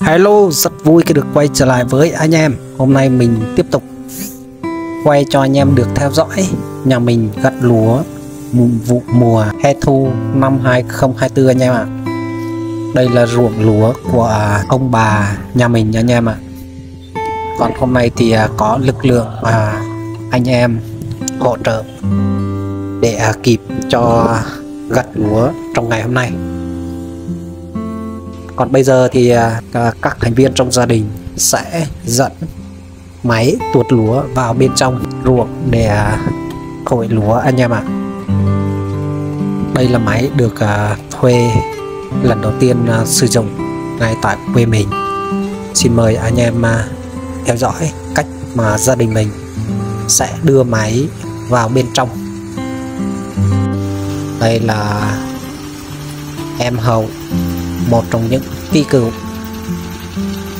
Hello, rất vui khi được quay trở lại với anh em Hôm nay mình tiếp tục quay cho anh em được theo dõi Nhà mình gặt lúa vụ mùa hè thu năm 2024 anh em ạ. Đây là ruộng lúa của ông bà nhà mình anh em ạ. Còn hôm nay thì à, có lực lượng và anh em hỗ trợ để à, kịp cho gặt lúa trong ngày hôm nay. Còn bây giờ thì à, à, các thành viên trong gia đình sẽ dẫn máy tuột lúa vào bên trong ruộng để khỏi lúa anh em ạ. Đây là máy được thuê lần đầu tiên sử dụng ngay tại quê mình. Xin mời anh em theo dõi cách mà gia đình mình sẽ đưa máy vào bên trong đây là em hậu một trong những kỳ cựu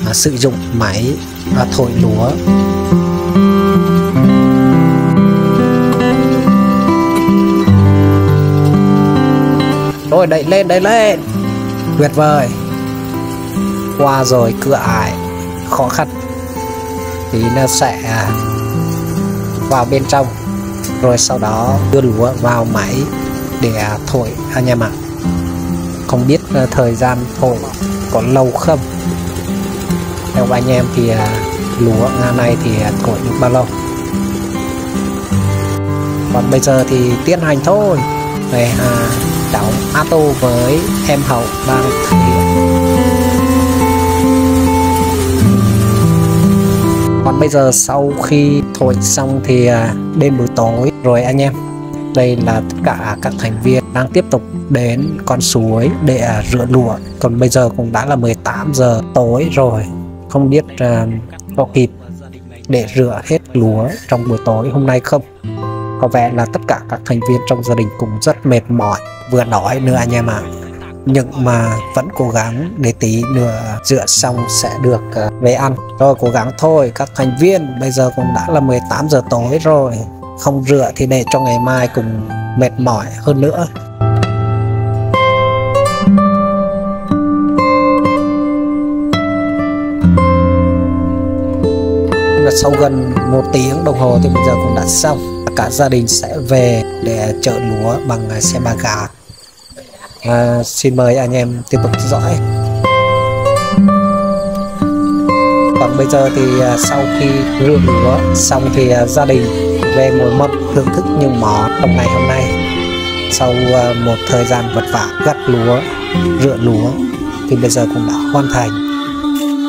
à, sử dụng máy à, thổi lúa. Rồi đẩy lên đẩy lên. Tuyệt vời. Qua rồi cửa ải khó khăn. Thì nó sẽ vào bên trong. Rồi sau đó đưa lúa vào máy để à, thổi anh em ạ. Không biết à, thời gian thổi có lâu không? Theo anh em thì à, lúa nga này thì thổi được bao lâu? Còn bây giờ thì tiến hành thôi. Về à, cháu Ato với em hậu đang thực hiện. Còn bây giờ sau khi thổi xong thì đêm buổi tối rồi anh em đây là tất cả các thành viên đang tiếp tục đến con suối để à, rửa lụa. Còn bây giờ cũng đã là 18 giờ tối rồi. Không biết uh, có kịp để rửa hết lúa trong buổi tối hôm nay không? Có vẻ là tất cả các thành viên trong gia đình cũng rất mệt mỏi. Vừa nói nữa anh em ạ à. nhưng mà vẫn cố gắng để tí nữa rửa xong sẽ được uh, về ăn. Rồi cố gắng thôi các thành viên bây giờ cũng đã là 18 giờ tối rồi không rửa thì để cho ngày mai cùng mệt mỏi hơn nữa. Là sau gần một tiếng đồng hồ thì bây giờ cũng đã xong. Cả gia đình sẽ về để chợ lúa bằng xe ba gà. À, xin mời anh em tiếp tục theo dõi. Còn bây giờ thì à, sau khi rửa lúa xong thì à, gia đình về ngồi mâm thưởng thức nhưng món trong ngày hôm nay. Sau ờ, một thời gian vất vả, gặt lúa, rửa lúa, thì bây giờ cũng đã hoàn thành.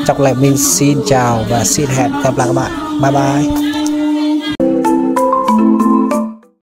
Chọc lại mình xin chào và xin hẹn gặp lại các bạn. Bye bye.